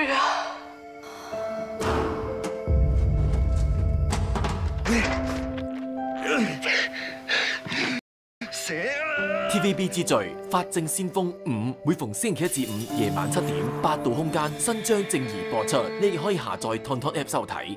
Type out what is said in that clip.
啊 TVB 之最，法政先鋒五，每逢星期一至五，夜晚七點，八度空間，新張正義播出。你可以下載探探 App 收睇。